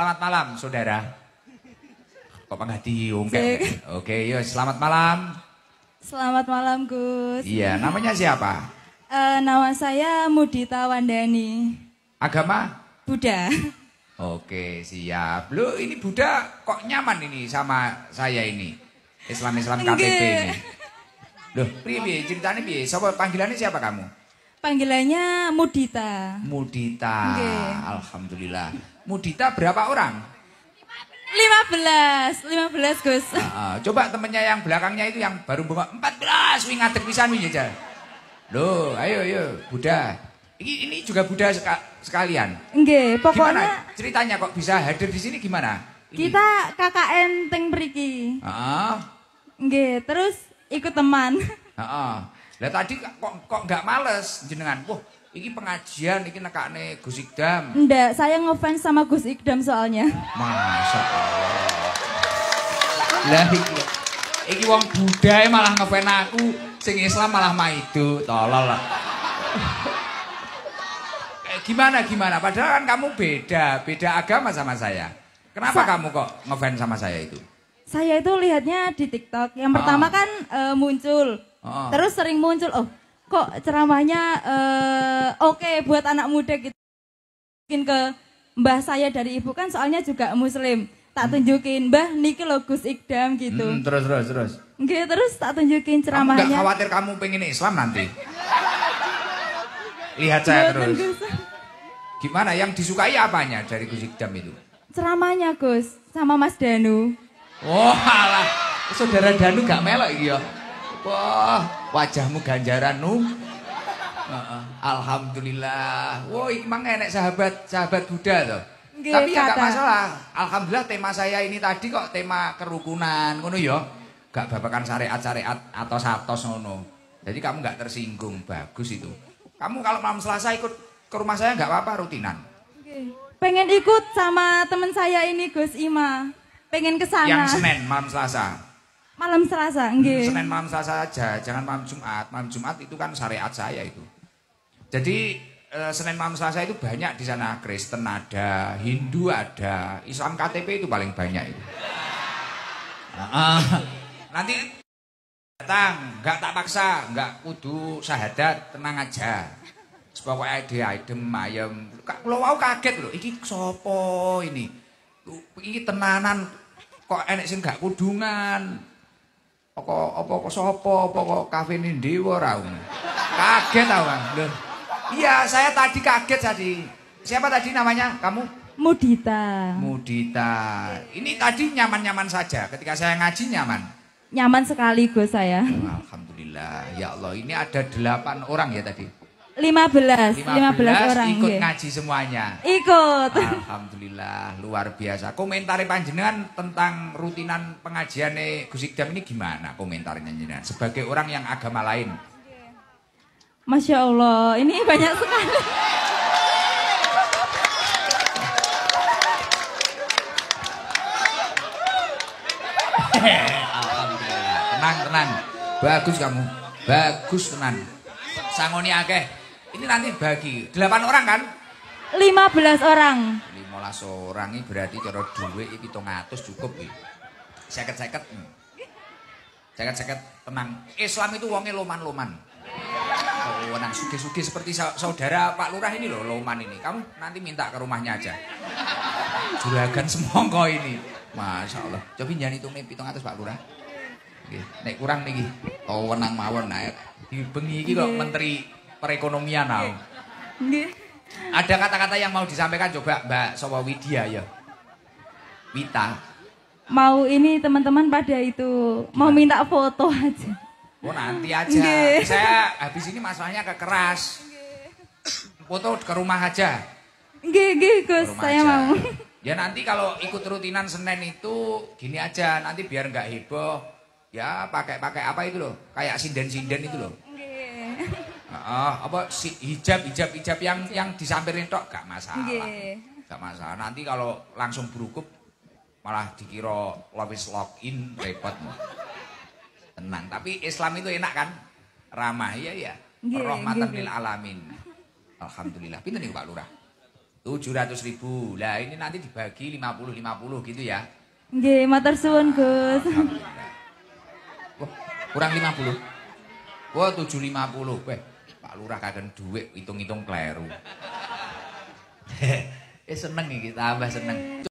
Selamat malam, saudara. Kok panggah diungkep? Oke, yuk selamat malam. Selamat malam Gus. Iya, namanya siapa? Eh, nama saya Mudita Wandani. Agama? Buddha. Oke, siap. Lu ini Buddha kok nyaman ini sama saya ini? Islam-Islam KTP ini. Loh, piye ceritanya piye? Siapa panggilannya siapa kamu? Panggilannya Mudita. Mudita. Nggih. Alhamdulillah. Mudita berapa orang? 15, 15 Gus. Ah, ah. coba temennya yang belakangnya itu yang baru bunga 14 wing ngadeg pisan wing aja. Loh, ayo ayo Buddha. Ini ini juga Buddha seka- sekalian. Nggih, pokoknya Gimana ceritanya kok bisa hadir di sini gimana? Ini. kita KKN teng mriki. Ah, Nggih, terus ikut teman. ah, ah. Lah tadi kok kok nggak males jenengan? Wah, iki pengajian iki nekakne Gus Ikdam. Ndak, saya ngefans sama Gus Ikdam soalnya. Masya Allah. Lah iki iki wong Buddha malah ngefan aku, sing Islam malah maido, tolol lah. Eh, gimana gimana? Padahal kan kamu beda, beda agama sama saya. Kenapa Sa- kamu kok ngefan sama saya itu? Saya itu lihatnya di TikTok. Yang Ah. pertama kan eh, muncul. Ah. Terus sering muncul, oh kok ceramahnya eh, oke buat anak muda gitu. Mungkin ke mbah saya dari ibu kan soalnya juga muslim. Tak tunjukin, mbah niki lo Gus Ikdam gitu. Hmm, terus terus terus. Nggih, terus tak tunjukin Kamu nggak ceramahnya. khawatir kamu pengen Islam nanti? Lihat saya terus. Gimana? Yang disukai apanya dari Gus Ikdam itu? Ceramahnya Gus sama Mas Danu. Wah, alah. Saudara Danu gak melok iki ya. Wah, wajahmu ganjaran nu. Alhamdulillah. Wah, iki mang enek sahabat sahabat Buddha. Nggih, Tapi ya gak masalah. Alhamdulillah tema saya ini tadi kok tema kerukunan ngono ya. Gak babakan syariat-syariat atau satos ngono. Jadi kamu gak tersinggung, bagus itu. Kamu kalau malam Selasa ikut ke rumah saya nggak apa-apa rutinan. Pengen ikut sama teman saya ini Gus Ima. Pengen ke sana. Yang Senin malam Selasa. Malam Selasa, nggih. Senin malam Selasa saja, jangan malam Jumat. Malam Jumat itu kan syariat saya itu. Jadi eh, Senin malam Selasa itu banyak di sana Kristen ada, Hindu ada, Islam KTP itu paling banyak itu. Ah, nanti datang, nggak tak paksa, nggak kudu syahadat, tenang aja. Pokoknya dia ayem. Kak, Kalau mau kaget loh, iki sopo ini? Iki tenanan kok enek sing gak kudungan. Apa apa kok sapa apa kok kafe ini dewa ra. Kaget. Loh. Iya, saya tadi kaget tadi. Siapa tadi namanya? Kamu? Mudita. Mudita. Ini tadi nyaman-nyaman saja. Ketika saya ngaji nyaman. Nyaman sekali Gus saya. Alhamdulillah. Ya Allah, ini ada delapan orang ya tadi. 15, 15, orang ikut nggih. ngaji semuanya. Ikut. Alhamdulillah, luar biasa. Komentari panjenengan tentang rutinan pengajian Gus Ikdam ini gimana komentarnya jenengan sebagai orang yang agama lain? Masya Allah, ini banyak sekali. Alhamdulillah. Tenang, tenang. Bagus kamu. Bagus tenan. Sangoni akeh. Ini nanti bagi delapan orang kan? 15 orang. 15 orang ini berarti cara duit iki 700 cukup iki. Seket-seket. Seket-seket tenang. Islam itu wonge loman-loman. Oh, nang suge-suge seperti sa- saudara Pak Lurah ini loh, loman ini. Kamu nanti minta ke rumahnya aja. Juragan semongko ini. Masya Allah. Coba jangan itu pitung atas Pak Lurah. Nek kurang niki. Oh, wenang mawon naik. Bengi iki kok menteri perekonomian tau. Nggih. Ada kata-kata yang mau disampaikan coba Mbak Sowa Widya ya. Wita. Mau ini teman-teman pada itu mau minta foto aja. Oh nanti aja. Nggih. Saya habis ini masalahnya ke keras. Foto ke rumah aja. Nggih, nggih Gus, saya aja. mau. Ya nanti kalau ikut rutinan Senin itu gini aja. Nanti biar nggak heboh. Ya pakai-pakai apa itu loh. Kayak sinden-sinden itu loh. Nggih. Heeh, apa si hijab hijab hijab yang yang disamperin tok gak masalah. Nggih. Gak masalah. Nanti kalau langsung berukup malah dikira lowis login repot. Tenang, tapi Islam itu enak kan? Ramah ya ya. Rahmatan lil alamin. Alhamdulillah. Pinten niku Pak Lurah? 700 ribu. Lah ini nanti dibagi 50-50 gitu ya. Nggih, matur suwun Gus. Wah, kurang 50. Wah, 750. Weh, Lurah kadang duit hitung-hitung kleru. eh seneng iki, tambah seneng.